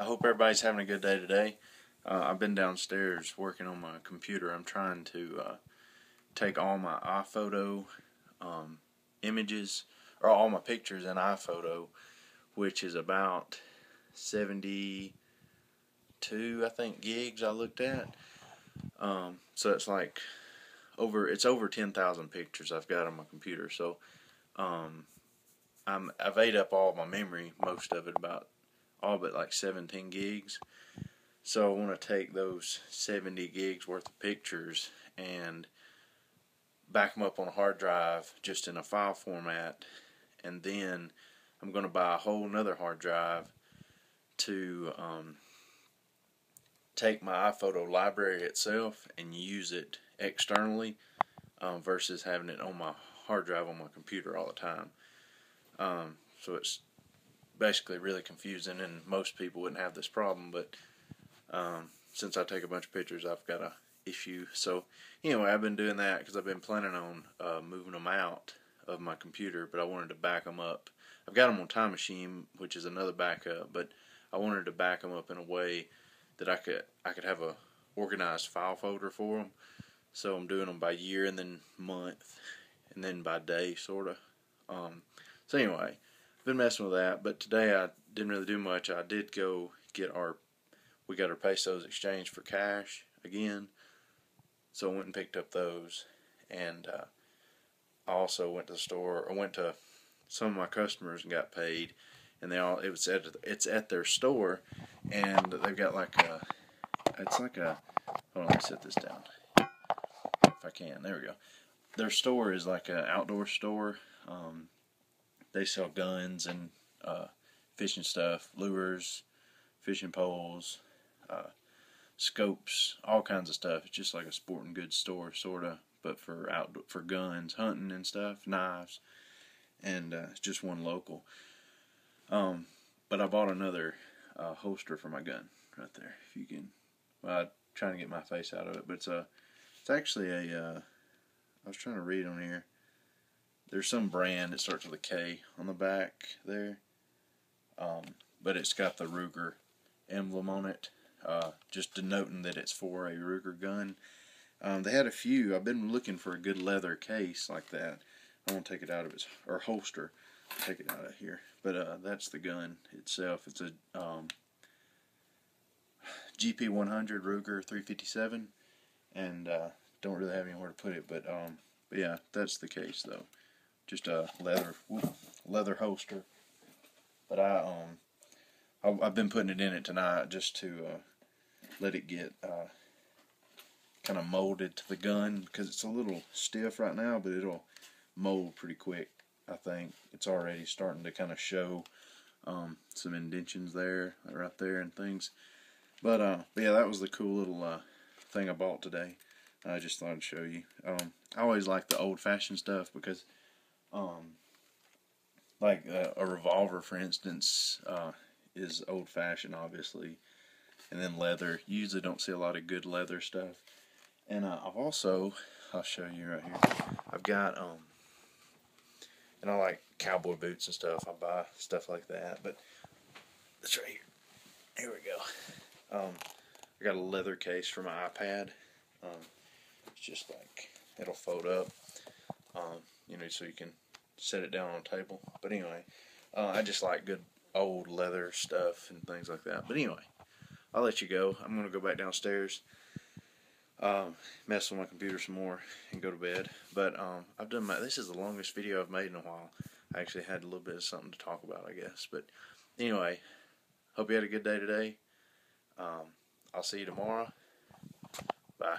I hope everybody's having a good day today. Uh, I've been downstairs working on my computer. I'm trying to uh, take all my iPhoto um, images, or all my pictures in iPhoto, which is about 72, I think, gigs I looked at. Um, so it's like over, it's over 10,000 pictures I've got on my computer. So um, I'm, I've ate up all my memory, most of it, about all but like 17 gigs. So I want to take those 70 gigs worth of pictures and back them up on a hard drive just in a file format and then I'm going to buy a whole nother hard drive to um, take my iPhoto library itself and use it externally um, versus having it on my hard drive on my computer all the time. Um, so it's basically really confusing, and most people wouldn't have this problem, but um, since I take a bunch of pictures, I've got a issue. So anyway, I've been doing that because I've been planning on uh, moving them out of my computer, but I wanted to back them up. I've got them on Time Machine, which is another backup, but I wanted to back them up in a way that I could I could have a organized file folder for them. So I'm doing them by year and then month, and then by day, sort of. Um, so anyway, been messing with that, but today I didn't really do much. I did go get our, we got our pesos exchanged for cash again, so I went and picked up those, and uh, I also went to the store. I went to some of my customers and got paid, and they all it was at it's at their store, and they've got like a, it's like a, hold on, let me set this down, if I can. There we go. Their store is like an outdoor store. Um, they sell guns and uh, fishing stuff, lures, fishing poles, uh, scopes, all kinds of stuff. It's just like a sporting goods store, sort of, but for out for guns, hunting and stuff, knives, and uh, it's just one local. Um, but I bought another uh, holster for my gun right there. If you can, well, I'm trying to get my face out of it, but it's a, it's actually a. Uh, I was trying to read on here there's some brand that starts with a K on the back there, um, but it's got the Ruger emblem on it, uh, just denoting that it's for a Ruger gun. Um, they had a few. I've been looking for a good leather case like that. I want to take it out of its or holster. Take it out of here, but uh, that's the gun itself. It's a um, GP100 Ruger 357, and uh, don't really have anywhere to put it. But um, but yeah, that's the case though just a leather leather holster. But I um I, have been putting it in it tonight just to uh, let it get uh, kind of molded to the gun because it's a little stiff right now, but it'll mold pretty quick. I think it's already starting to kind of show um, some indentions there, right there, and things. But, uh, but yeah, that was the cool little uh, thing I bought today. I just thought I'd show you. Um, I always like the old-fashioned stuff because um, like uh, a revolver, for instance, uh, is old fashioned, obviously, and then leather. You usually don't see a lot of good leather stuff. And uh, I've also, I'll show you right here. I've got um, and I like cowboy boots and stuff. I buy stuff like that, but it's right here. Here we go. Um, I got a leather case for my iPad. Um, it's just like it'll fold up. Um, you know, so you can set it down on a table. But anyway, uh, I just like good old leather stuff and things like that. But anyway, I'll let you go. I'm going to go back downstairs, um, mess with my computer some more, and go to bed. But um, I've done my. This is the longest video I've made in a while. I actually had a little bit of something to talk about, I guess. But anyway, hope you had a good day today. Um, I'll see you tomorrow. Bye.